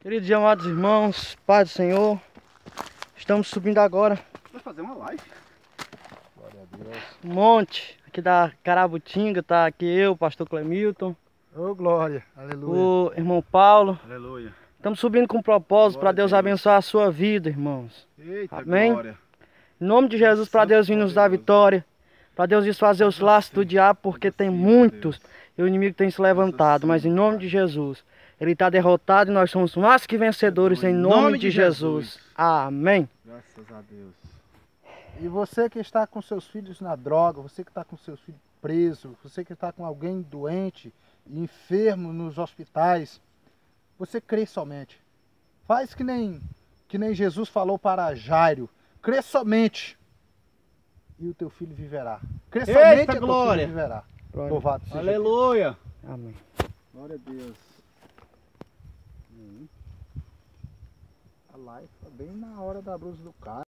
Queridos e amados irmãos, Pai do Senhor, estamos subindo agora Vai fazer uma live. Glória a Deus. um monte aqui da Carabutinga, tá aqui eu, pastor Clemilton, Ô, glória. Aleluia. o irmão Paulo. Aleluia. Estamos subindo com propósito para Deus Deus. abençoar a sua vida, irmãos. Eita, Amém. glória. Em nome de Jesus, para Deus vir nos dar vitória, para Deus desfazer os laços do diabo, porque tem muitos e o inimigo tem se levantado, mas em nome de Jesus, ele está derrotado e nós somos mais que vencedores em nome de Jesus. Amém. Graças a Deus. E você que está com seus filhos na droga, você que está com seus filhos presos, você que está com alguém doente e enfermo nos hospitais, você crê somente. Faz que nem, que nem Jesus falou para Jairo. Crê somente e o teu filho viverá. Crê Eita, somente e o teu glória. filho viverá. Glória. Louvado seja Deus. Aleluia. Amém. Glória a Deus. A live tá bem na hora da blusa do cara.